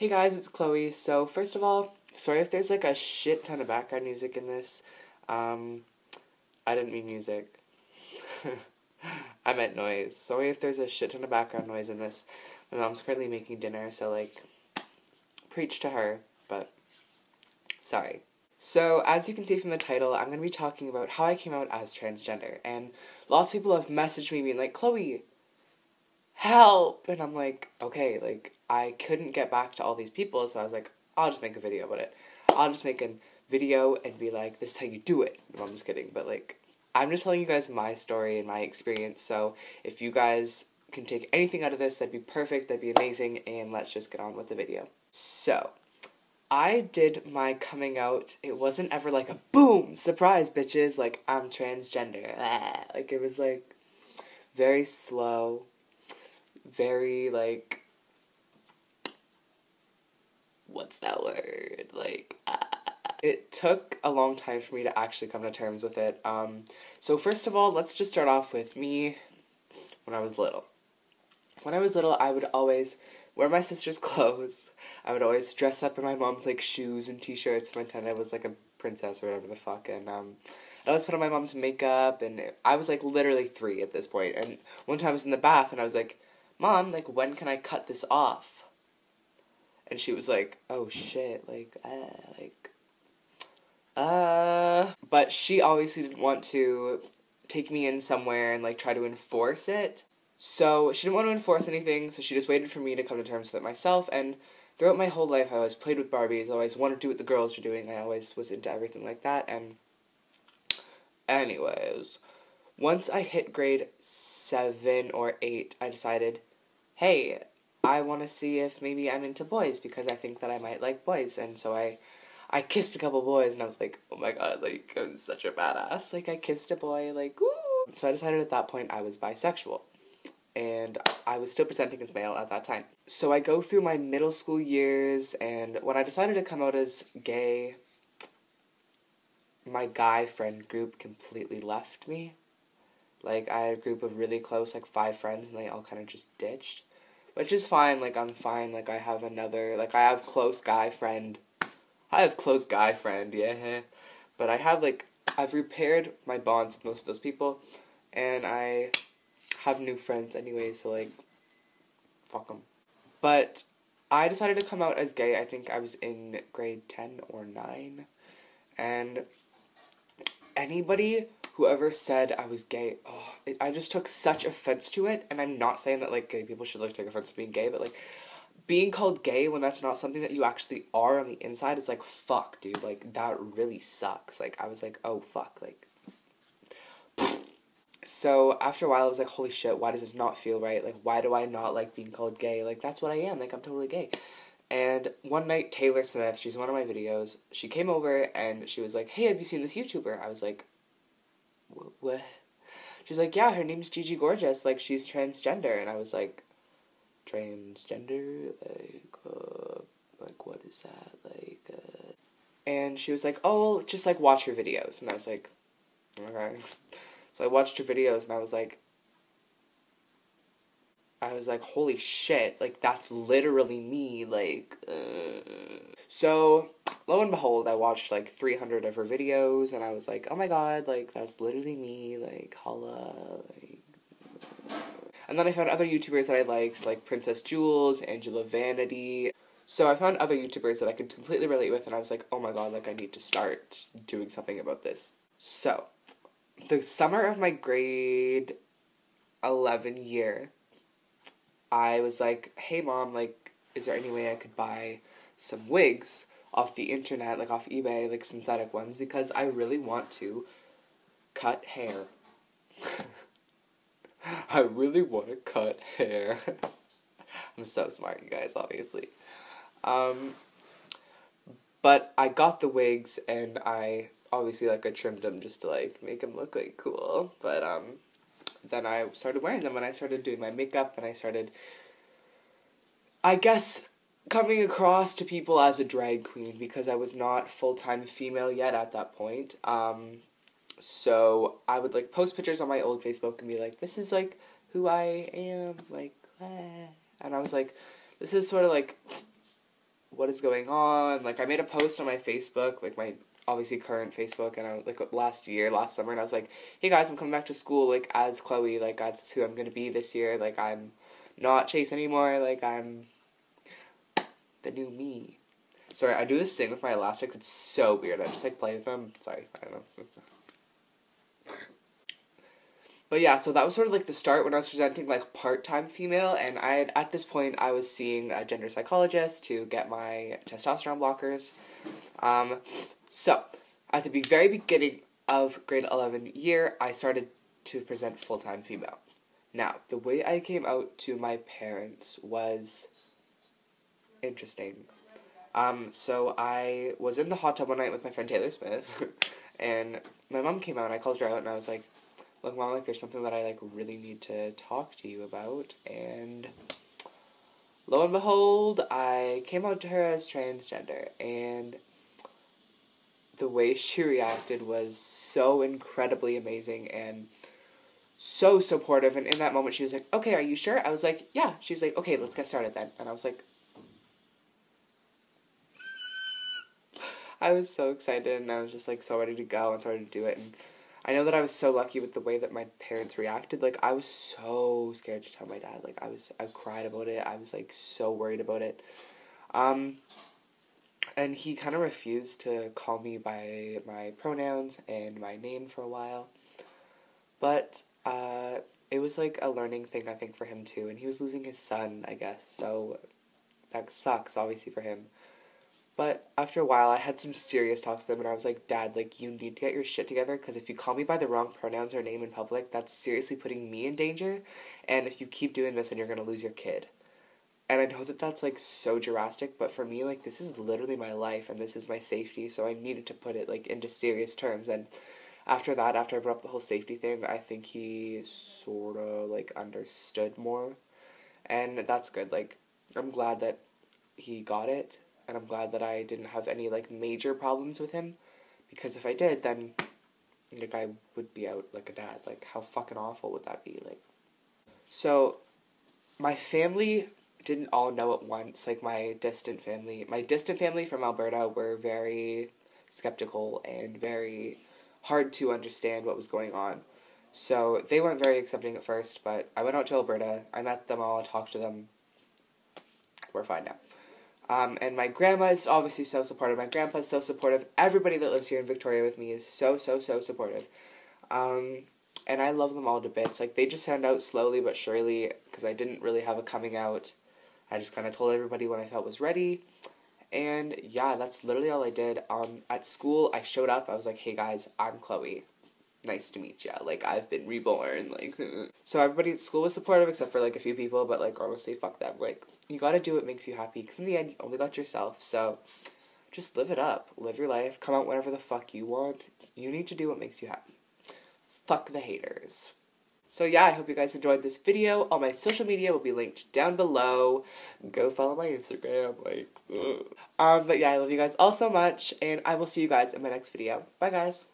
Hey guys, it's Chloe. So, first of all, sorry if there's like a shit ton of background music in this. Um, I didn't mean music. I meant noise. Sorry if there's a shit ton of background noise in this. My mom's currently making dinner, so like, preach to her, but sorry. So, as you can see from the title, I'm going to be talking about how I came out as transgender. And lots of people have messaged me being like, Chloe, help! And I'm like, okay, like, I couldn't get back to all these people, so I was like, I'll just make a video about it. I'll just make a video and be like, this is how you do it. No, I'm just kidding, but like, I'm just telling you guys my story and my experience, so if you guys can take anything out of this, that'd be perfect, that'd be amazing, and let's just get on with the video. So, I did my coming out, it wasn't ever like a boom, surprise bitches, like, I'm transgender, like, it was like, very slow, very like what's that word like ah. it took a long time for me to actually come to terms with it um so first of all let's just start off with me when i was little when i was little i would always wear my sister's clothes i would always dress up in my mom's like shoes and t-shirts pretend i was like a princess or whatever the fuck and um I always put on my mom's makeup, and I was like literally three at this point. And one time I was in the bath, and I was like, Mom, like, when can I cut this off? And she was like, oh shit, like, uh, like, uh. But she obviously didn't want to take me in somewhere and, like, try to enforce it. So she didn't want to enforce anything, so she just waited for me to come to terms with it myself. And throughout my whole life, I always played with Barbies. I always wanted to do what the girls were doing. I always was into everything like that. And, anyways, once I hit grade seven or eight, I decided hey, I want to see if maybe I'm into boys because I think that I might like boys. And so I, I kissed a couple boys and I was like, oh my god, like, I'm such a badass. Like, I kissed a boy, like, woo! So I decided at that point I was bisexual. And I was still presenting as male at that time. So I go through my middle school years, and when I decided to come out as gay, my guy friend group completely left me. Like, I had a group of really close, like, five friends, and they all kind of just ditched which is fine. Like I'm fine. Like I have another. Like I have close guy friend. I have close guy friend. Yeah, but I have like I've repaired my bonds with most of those people, and I have new friends anyway. So like, fuck them. But I decided to come out as gay. I think I was in grade ten or nine, and anybody whoever said I was gay, oh, it, I just took such offense to it. And I'm not saying that like gay people should like take offense to being gay, but like being called gay when that's not something that you actually are on the inside is like fuck, dude. Like that really sucks. Like I was like, oh fuck, like. So after a while, I was like, holy shit, why does this not feel right? Like, why do I not like being called gay? Like, that's what I am. Like, I'm totally gay. And one night, Taylor Smith, she's one of my videos, she came over and she was like, hey, have you seen this YouTuber? I was like, what? She's like, yeah, her name's Gigi Gorgeous. Like, she's transgender. And I was like, transgender? Like, uh, like, what is that? Like, uh... And she was like, oh, just, like, watch her videos. And I was like, okay. So I watched her videos and I was like, I was like, holy shit, like, that's literally me. Like, uh... So, lo and behold, I watched like 300 of her videos and I was like, oh my god, like, that's literally me, like, holla, like. And then I found other YouTubers that I liked, like Princess Jules, Angela Vanity. So I found other YouTubers that I could completely relate with, and I was like, oh my god, like, I need to start doing something about this. So, the summer of my grade 11 year, I was like, hey mom, like, is there any way I could buy some wigs off the internet, like off eBay, like synthetic ones, because I really want to cut hair. I really want to cut hair. I'm so smart, you guys, obviously. Um, but I got the wigs and I obviously like I trimmed them just to like make them look like cool. But um, then I started wearing them and I started doing my makeup and I started. I guess coming across to people as a drag queen because I was not full time female yet at that point. Um, so I would like post pictures on my old Facebook and be like, "This is like who I am," like, and I was like, "This is sort of like what is going on. Like I made a post on my Facebook, like my obviously current Facebook, and I like last year, last summer, and I was like, "Hey guys, I'm coming back to school like as Chloe. Like that's who I'm gonna be this year. Like I'm not Chase anymore. Like I'm the new me." Sorry, I do this thing with my elastics. It's so weird. I just like play with them. Sorry, I don't know. But yeah, so that was sort of like the start when I was presenting like part time female, and I at this point I was seeing a gender psychologist to get my testosterone blockers. Um, so at the very beginning of grade eleven year, I started to present full time female. Now the way I came out to my parents was interesting. Um, so I was in the hot tub one night with my friend Taylor Smith, and my mom came out and I called her out and I was like, look, mom, like there's something that I like really need to talk to you about, and lo and behold, I came out to her as transgender, and the way she reacted was so incredibly amazing and so supportive. And in that moment, she was like, "Okay, are you sure?" I was like, "Yeah." She's like, "Okay, let's get started then," and I was like. I was so excited and I was just like so ready to go and started to do it and I know that I was so lucky with the way that my parents reacted. Like I was so scared to tell my dad. Like I was I cried about it. I was like so worried about it. Um and he kind of refused to call me by my pronouns and my name for a while. But uh it was like a learning thing I think for him too and he was losing his son, I guess. So that sucks obviously for him. But after a while, I had some serious talks with him, and I was like, Dad, like, you need to get your shit together, because if you call me by the wrong pronouns or name in public, that's seriously putting me in danger, and if you keep doing this, then you're gonna lose your kid. And I know that that's, like, so drastic, but for me, like, this is literally my life, and this is my safety, so I needed to put it, like, into serious terms, and after that, after I brought up the whole safety thing, I think he sort of, like, understood more, and that's good, like, I'm glad that he got it, and I'm glad that I didn't have any like major problems with him, because if I did, then like I would be out like a dad. Like how fucking awful would that be? Like, so my family didn't all know at once. Like my distant family, my distant family from Alberta were very skeptical and very hard to understand what was going on. So they weren't very accepting at first, but I went out to Alberta. I met them all, talked to them. We're fine now. Um, and my grandma is obviously so supportive. My grandpa is so supportive. Everybody that lives here in Victoria with me is so, so, so supportive. Um, and I love them all to bits. Like, they just found out slowly but surely because I didn't really have a coming out. I just kind of told everybody when I felt was ready. And yeah, that's literally all I did. Um, at school, I showed up. I was like, hey guys, I'm Chloe nice to meet you. Like I've been reborn. Like so everybody at school was supportive except for like a few people, but like honestly, fuck them. Like you gotta do what makes you happy because in the end, you only got yourself. So just live it up. Live your life. Come out whenever the fuck you want. You need to do what makes you happy. Fuck the haters. So yeah, I hope you guys enjoyed this video. All my social media will be linked down below. Go follow my Instagram, like, ugh. um, but yeah, I love you guys all so much, and I will see you guys in my next video. Bye, guys.